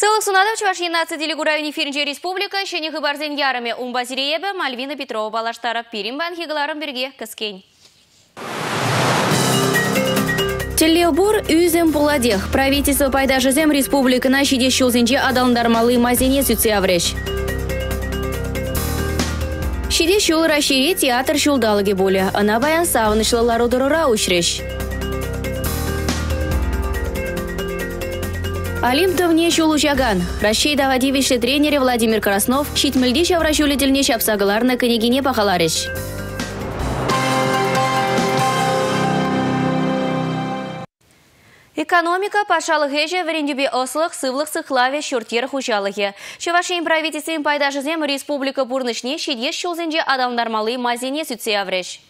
Сылық сунады Чувашина Цеделигурайын эфирінже республика, шені ғыбарзен ярыме Умбазиреебі Мальвина Петрова балаштары перимбан хиғыларын бірге кіскен. Телебур үзем пуладех. Правительство пайдажызем республикана шиде шулзенже адалындармалы мазене сүтсе авреш. Шиде шул рашире театр шулдалыге боле. Ана баян савынышлылар удырыра учреш. Олимптовне шулу жаган. Рашей давадивишлі тренері Владимир Краснов шитмілде шаврашулі тілне шапсағыларны көнегіне пақаларыш. Экономика пашалығы же варендюбе ослық сывлық сықлаве шүртер хұжалығы. Шывашын правительствен пайдашызем республика бұрнышне шедес шулзенже адамдармалы мазене сүтсе авреш.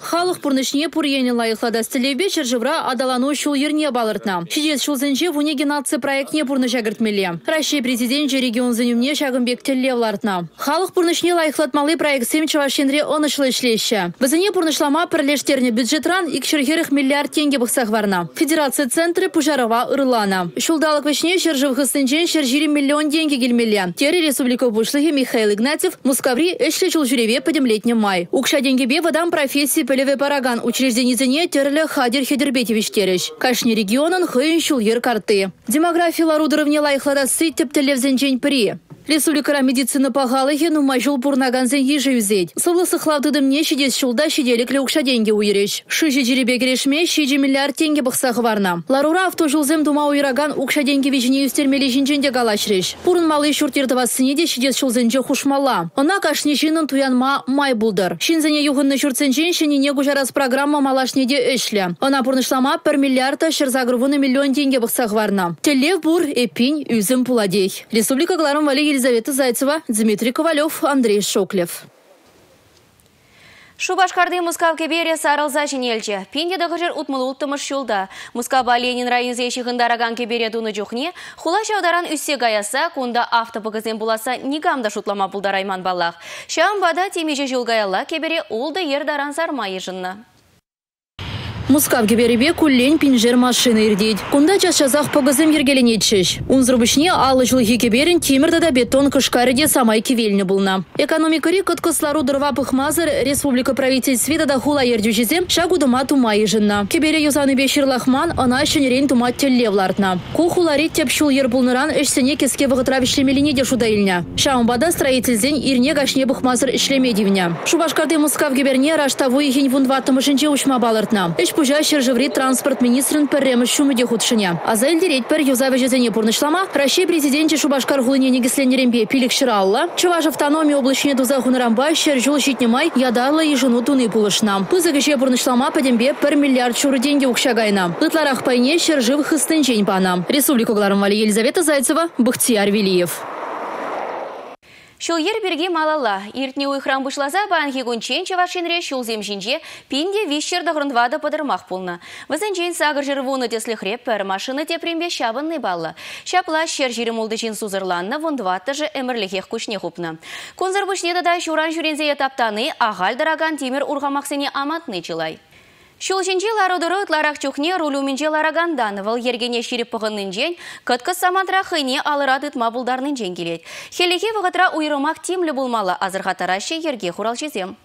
Халық пұрнышне пұрйені лайықлада стілебе чыржывра адалану шул ерне балыртна. Шидес шулзенже вуне генация проектне пұрны жагыртмеле. Россия президент же регион зенюмне шагымбек телле влартна. Халық пұрнышне лайықлатмалы проект сем чавашенре онышлы ішлеші. Бізіне пұрнышлама пірлештерне бюджетран икшерхерых миллиард тенге бұқсақ варна. Федерация центры пужарова ырлана. Шулдалық вешне шыржыв хыстынчен шыржири миллион деньги гельмеле. Тере республика бушлығы Михаил Игнатьев Мускаври эшле чул жюреве подемлетне май. Укша деньгебе водам профессии пелеве параган учрежденизене терлі Хадир Хедербетевич тереш. Кашни регионын хыйын шул ер карты. Демографиялар удырывне лайықлада сый тептелевзен при. Республикара медицина жол бұрнаганзен ежі үзет. Сылы сықлавдыдым не шидес шулда шиделік леукша денге уйреш. Шыжы жеребе керешме шиджи миллиард тенге бұқсағы варна. Ларура автожылзем дума уйраган укша денге вежіне үстермелі жинженде галашреш. Пурын малы шуртирдыва сыне шидес шулзенже хушмала. Она кашни жинын туянма май булдыр. Шинзене юғынны шурценжен шенине гужарас программа малашнеде өшлі. Она пурнышлама пір миллиарда шырзагрывыны миллион тенге бұқсағы варна. Телев бур, эпинь, үзім пуладей. Республика Гларом Вали Елизавета Зайцева, Дмитрий Ковалев, Андрей Шоклев. Шубашкарды Мускавке бере сарылза жинелче. Пенде дағыжыр ұтмылы ұттымыш шулда. Мускаба Ленин район зейшіғындараган кебере дуны жүхне, хула шаударан үссе гаяса, кунда автопығызен буласа нигамда шутлама бұлдарайман балақ. Шамбада темеже жыл гаялла кебере олды ердаран сармайы жынны. Мускав гиберебе куллен пинжер машина ирдейд. Кунда чашазах погызым ергеленетшеш. Унзрубышне алы жылхи кеберін темірді да бетон кышкарыде самай кевеліне бұлна. Экономикари кыткыслару дырва пыхмазыр республика правительстве да хула ердюжезе шагудыма тумайы жынна. Кебере юзаны бешір лахман ана шынерен тума теллевлартна. Ку хулари тепшул ер бұлныран эшсене кеске вғытра вишлемеліне де шудайылня. Шаумбада строительзен ирне гашне бұхмазыр ишлемедивня. Шубашкарды Мускав гиберне раштаву ихень вундватымы жынче учма балыртна. Эш пужа шержеври транспорт министрын пірремі шумыде худшыне. Аза елдерет пір юзавы жезене пұрнышлама, Россия президенті Шубашкар ғылыне негісленеренбе пилік шыралла, Чуваш автономия облачне дуза хунарамба шержул житнемай ядарлы и жену туны пулышна. Пызыгы же пұрнышлама падембе пір миллиард шуры деньги укшагайна. Ытларах пайне шержив хыстын жень пана. Республика Гларамвали Елизавета Зайцева, Бахтияр Велиев. Шул ер берге малала. Иртне уйхрам бұшлаза банхи гунчен чавашинре шул земжинже пинде вишчер дағырындвада падырмақ пулна. Візінчен сағыр жырвуны теслі хреп пір машины тепрембе шабынны балла. Шапла шер жирі молды жин сузырланна вундватты же әмірлігех күшне хупны. Конзыр бұшнеді да шуран жүрензе етаптаны ағал дыраган темір урғамақсыне аматны. Шулшинче ларудыры ларах чухне рулюминче ларагандан вал ергене ширип пығынның жен, кытқы самантра хыне алырат ытма бұлдарның жен келет. Хелеге вғытра уйрымақ темлі болмалы азырғатарашы ерге хурал жезем.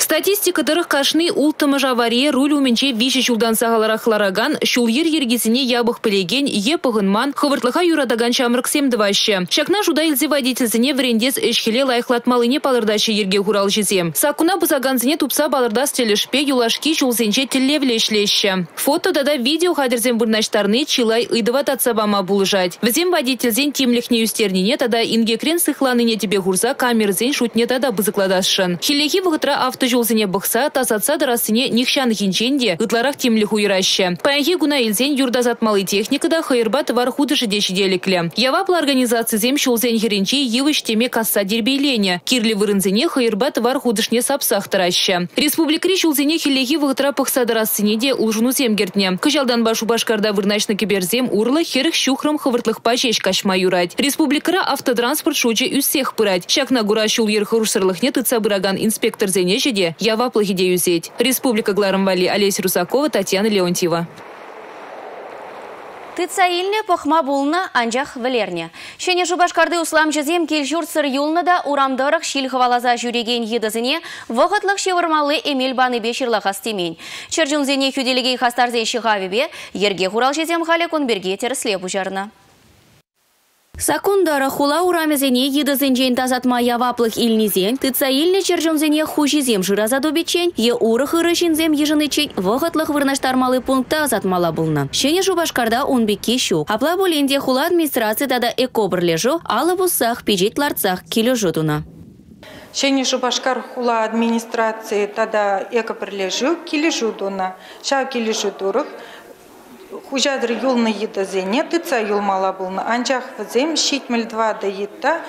Статистика дырық қашны ултымыж авария руль уменче виші шулдан сағаларақлараган, шул ер ергесіне ябық пілеген, е пығынман, хывыртлыға юрадаган шамрық семдівашы. Шакна жуда илзе водительзіне врендес эшхеле лайықлатмалыне палырдашы ерге хурал жезем. Сакуна бұзаганзіне тупса балырдас телешпе юлашки шулзенче телевлешлеші. Фото дада видео хадерзен бұрнаштарны чилай ыдыва татсабама булыжать. Візем водительзен тимлихне юстернине тада ингекрен сыхланыне тебе хурза камерзен шутне тада бызыкладасшын. Хилехи вғытра авто жолзыне бұқса, тасатса дарасыне нихшан хинченде ытларах темлі хуйраще. Паяхи гуна илзен юрдазатмалы техникада хайырба товар худышы дешеделіклі. Явапл организация зем шолзен херенче евыш теме касса дербейлене. Кирли вырынзене хайырба товар худышне сапсах тараще. Республикри шолзене хилеги вғытра пықса дарасыне де улжуну земгертне. Кыжалдан башу башкарда вырначны киберзем урлы херых щухрым хывыртлых пачеш кашма юрать. Республикара автотранспорт шуче үссех пырать. Шакна гура шул ер хурсырлыхне тыца быраган инспектор зенеже площади Ява Плохидею сеть. Республика Гларамвали Олеся Русакова, Татьяна Леонтьева. Тыца илне похма булна анжах вілерне. Шене жубашкарды услам жезем келжур сыр юлны да урамдырық шил хвалаза жүреген едізіне вғытлық шевырмалы Эмиль баны бешірлаға стемен. Чыржунзене хүделегей хастарзе шығавебе, ерге хурал жезем халі конберге терісле бұжарына. Сакундара хула урамезене едізінжен тазатма яваплых илнезен, тыца илне чержонзене хужизем жыраза добечен, е урых ырышинзем ежынычен вғытлық вырнаштармалы пункта азатмала булна. Шене жубашкарда бекке шу. Апла боленде хула администрация тада экобрлежу, алы бұссақ пежет ларцах келі жудуна. Шене жубашкар хула администрации тада экобрлежу келі жудуна. Ша келі жудурых, хужадыр юлны еді зене, тыца юлмала булны. Анчах візем щитмел два да етта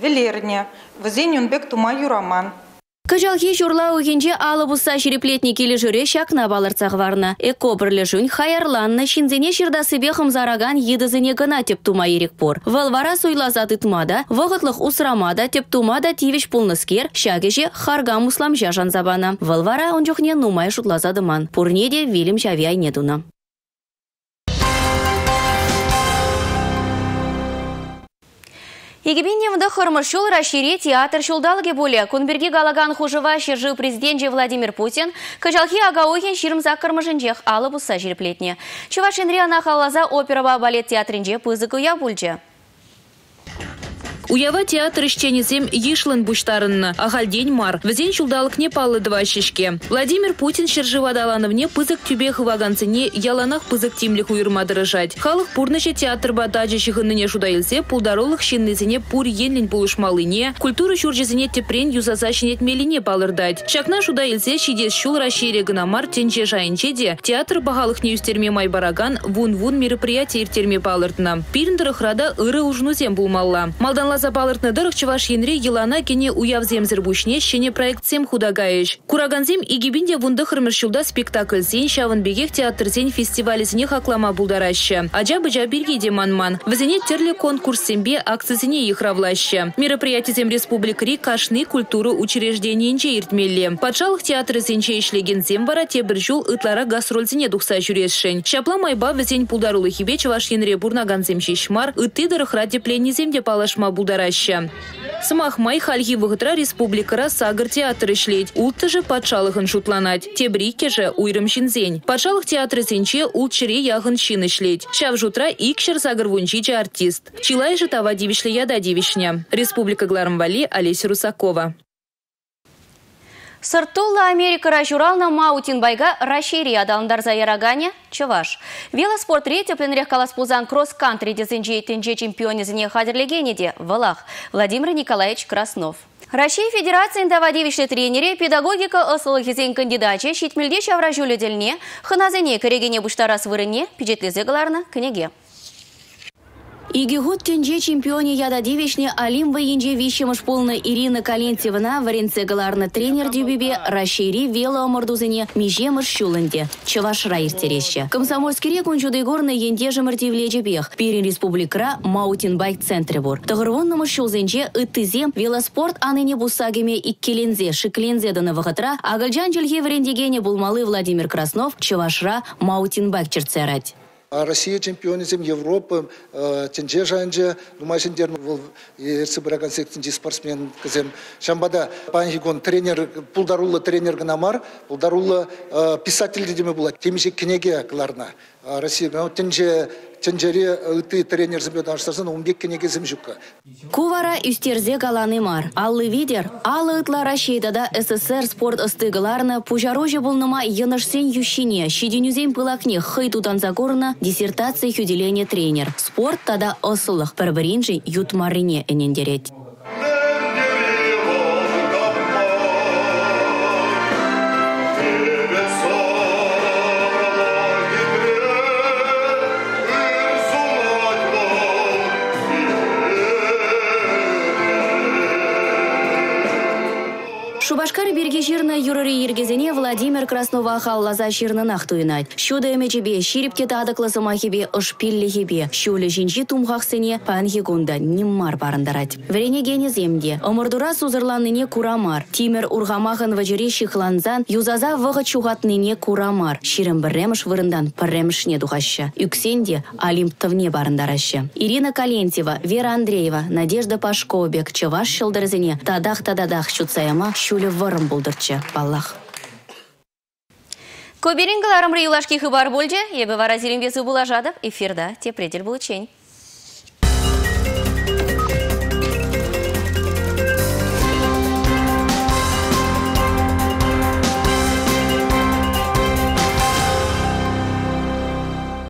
велерне. Візен юнбек тума юраман. Кыжалхи журла угенже алы бұса шереплетні келі жүре шакна балырцақ варна. Эко бірлі жүн хайарланны шинзене шырдасы зараган едізіне гына теп тума ерек пор. Валвара суйлаза тытмада, вғытлық усрамада теп тумада тивиш пулныскер, шагеже харга муслам жажан забана. Валвара онжухне нумай шутлазадыман. Пурнеде жави айнедуна. Егебен немді хырмыршыл расшире театр шулдалыге боле. Кунберге галаган хужыва шержы президент Владимир Путин кыжалхи агаухен ширмза кырмыжынжех алып ұса жерплетне. Чувашин риана халаза операва балет театринже пызыгы я Уява театр ишченезем ешлын буштарынны, день мар. Візен не палы два шишке. Владимир Путин шержывадалановне пызык тюбе хываганцыне яланах пызык тимлих уйырма дырыжать. Халық пурныше театр бадажы шихынныне шудайлсе, пулдаролық шиннезіне пур енлін булышмалыне, культура шуржезіне тепрен юзаза шинетмеліне палырдать. Шакна шудайлсе шидес шул расшире гынамар тенче жайынче де, театр бағалық неюстерме майбараган вун-вун мероприятие иртерме палырдына. Пирін дырықрада ыры ужнузем булмалла. Малданла запалыртны дырық чываш енре елана кене уявземзір бушне шене проектсем худагаеш. Кураганзем игибинде вунды хырмыршылда спектакль зен шавын бегех театр зен фестивалізіне хаклама булдараща. Аджа быжа бельгиде манман. Візіне терлі конкурс сембе акцизіне ихравлаща. Мероприятие зем республикри кашны культуру учреждениенче иртмелле. Патшалық театры зенче ишлеген зем бара тебір жул ытлара гастрользіне дұқса жүрешшін. Шапла майба візен пулдарулы хибе чываш енре бурнаганзем шешмар, ытты дырықра земде палашма булдараща. Сымахмай хальхи вғытра республикара сагыр театр ишлейд. Ултты же патшалығын шутланать. Тебрике же уйрым шинзень. Патшалық театры сенче улт шире яғын шин ишлейд. Шав жутра икшер сагыр вунчиче артист. Чилай же тава дивишле яда дивишня. Республика Гларамвали Олеся Русакова. Сыртулла Америка журална маутин байга рашири адалындар заярагане чываш. Велоспорт рете пленрех каласпузан кросс-кантри дезінже тенже чемпионезіне хадерлегене де Валах Владимир Николаевич Краснов. Россия Федерацияында вадивишлі тренере педагогика ысылы кезен кандидачы шетмелде шавра жүлі хыназыне керегене бұштарас вырыне пиджетлезе кінеге. Игигут тенже чемпионе яда девичне Алим военже вещемыш полны Ирина Калентьевна варенцегаларны тренер дюбибе расшири вело омырдузыне межемыш шулынде. Чываш райыр тереща. Комсомольский кунчуды горны енде жымырдевлеже бех. Перин республикра Маутин байк центре бур. Тығырвоннымы шулзенже ыттызем велоспорт аныне бусагеме иккелензе шиклензе даны вғытра агылжан жылге варендегене булмалы Владимир Краснов чывашра Маутин байк черцерать. Россия чемпионизм Европы, э, тенже жанже, нумайшындер бұл ерсі біраган сектінжі спортсмен кізем. Шамбада панхигон тренер, пулдарулы тренер гынамар, пулдарулы э, писатель деме болады, темешек кенеге кыларна. Россия, тенже чынжере ыты тренер зімбе дарсасын умбек кенеге зімжукка. Кувара үстерзе галаны мар. Аллы видер, аллы ытлара шейдада СССР спорт ыстыгыларны пужарожы болныма йынышсен ющине, шиденюзен пылакне хый загорна диссертация хюделение тренер. Спорт тада ысылық бір-бірінжі ютмарыне энендерет. Шубашкар берге жирна юрыри ергезене Владимир Краснова халлаза жирнынах туйнать. Шуда эмечебе ширипке тадыклы махибе ышпиллі хебе. Шулі жинжи тумхақсене панхи гунда ниммар барындарать. Врене гене земде. Омырдура сузырланныне курамар. Тимер ургамахын вajыре шихланзан юзаза вғы чуғатныне курамар. Ширім бірреміш вырындан пірремішне духаща. Юксенде алимптывне барындарашы. Ирина Калентьева, Вера Андреева, Надежда Пашкобек, Чаваш шылдырзене тадах-тададах шутсаяма шулі вырым булдырчы. Баллах. Коберингаларым юлашки хыбар больже, ебі вара зеленбесі булажадып, эфирда тепредель булычень.